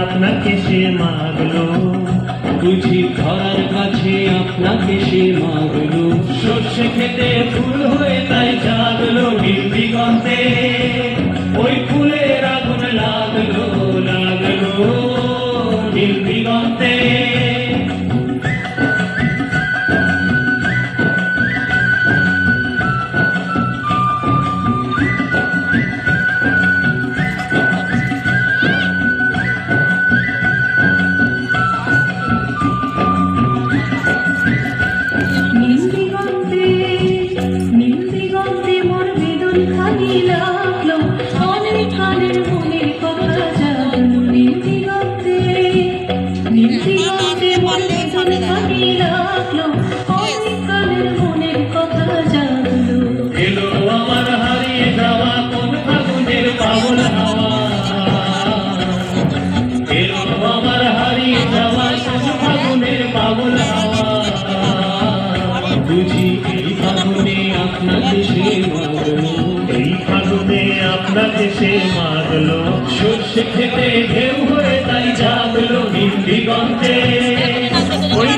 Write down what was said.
আপনাকে সে বুঝি কাছে আপনাকে সে খেতে ফুল হয়ে তাই জাগলো নির্বিঘতে ওই ফুলের আগুন লাগল লাগল নির্বিঘতে দিগন্তে মোর বেদন খালি লাগল অনেক কালের মনের কথা জাগলো এলো আমার হারিয়ে যাওয়া কোন ফাগুনের পাগল হাওয়া এলো আমার হারিয়ে যাওয়া কোন ফাগুনের পাগল হাওয়া বুঝি এই ফাগুনে আপনাকে সে মাগলো এই ফাগুনে আপনাকে সে মাগলো সর্ষে খেতে ঢেউ তাই যা হলো হিন্দিগঞ্জে ওই